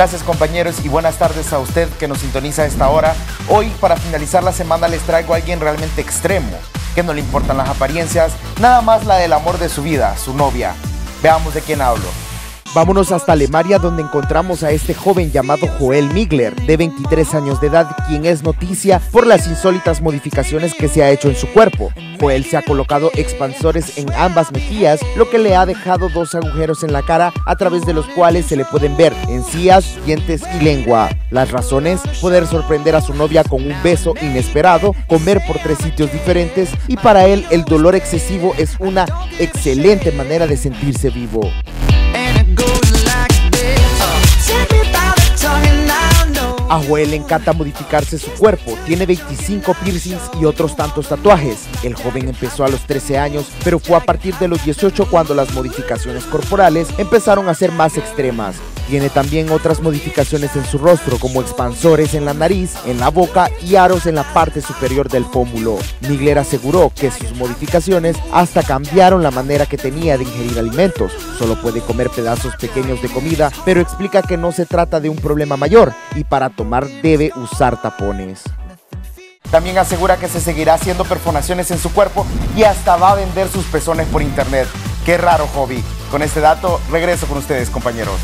Gracias compañeros y buenas tardes a usted que nos sintoniza a esta hora. Hoy para finalizar la semana les traigo a alguien realmente extremo, que no le importan las apariencias, nada más la del amor de su vida, su novia. Veamos de quién hablo. Vámonos hasta Alemania donde encontramos a este joven llamado Joel Migler, de 23 años de edad, quien es noticia por las insólitas modificaciones que se ha hecho en su cuerpo. Joel se ha colocado expansores en ambas mejillas, lo que le ha dejado dos agujeros en la cara a través de los cuales se le pueden ver encías, dientes y lengua. Las razones, poder sorprender a su novia con un beso inesperado, comer por tres sitios diferentes y para él el dolor excesivo es una excelente manera de sentirse vivo. A Joel le encanta modificarse su cuerpo, tiene 25 piercings y otros tantos tatuajes. El joven empezó a los 13 años, pero fue a partir de los 18 cuando las modificaciones corporales empezaron a ser más extremas. Tiene también otras modificaciones en su rostro, como expansores en la nariz, en la boca y aros en la parte superior del pómulo. Migler aseguró que sus modificaciones hasta cambiaron la manera que tenía de ingerir alimentos. Solo puede comer pedazos pequeños de comida, pero explica que no se trata de un problema mayor y para tomar debe usar tapones. También asegura que se seguirá haciendo perforaciones en su cuerpo y hasta va a vender sus pezones por internet. Qué raro hobby. Con este dato regreso con ustedes, compañeros.